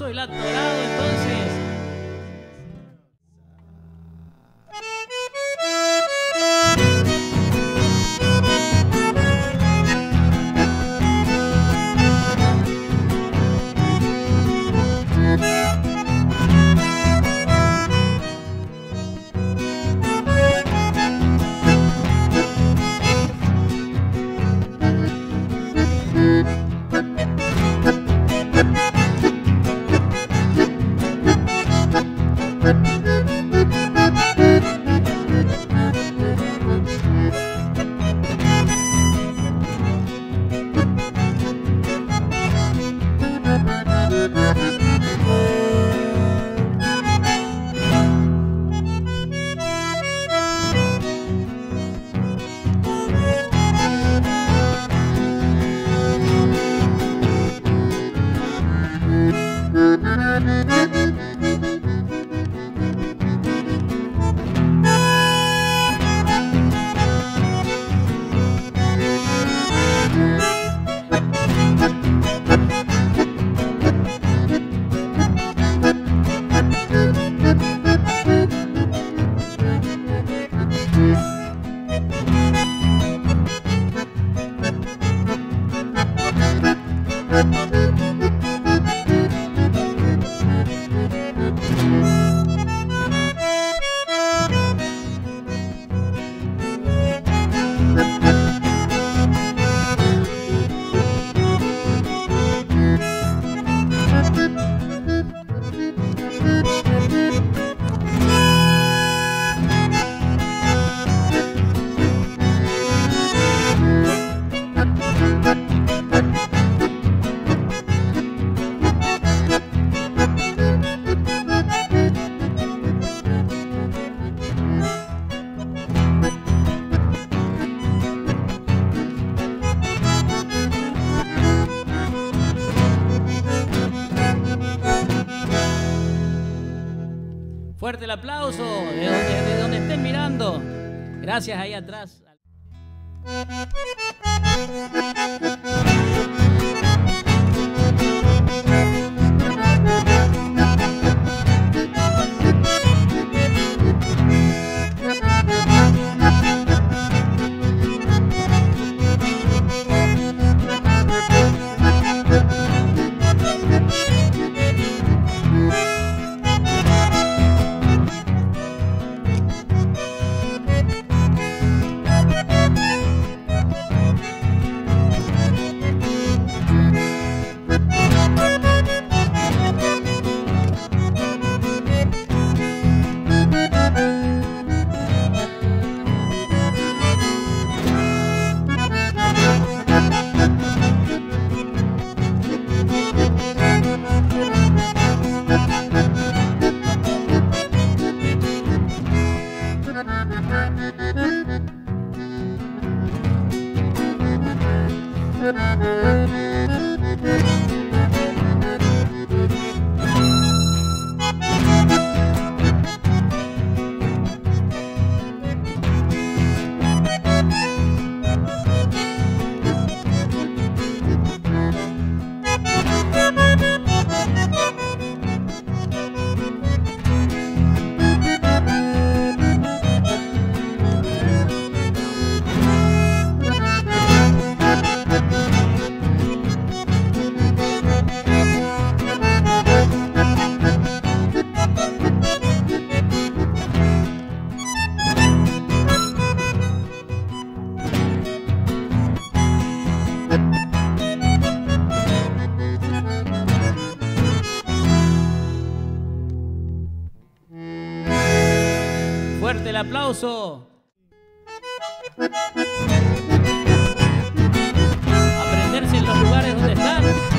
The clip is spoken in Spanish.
soy la Torado entonces. el aplauso de donde, de donde estén mirando. Gracias ahí atrás. Aplauso. Aprenderse en los lugares donde están.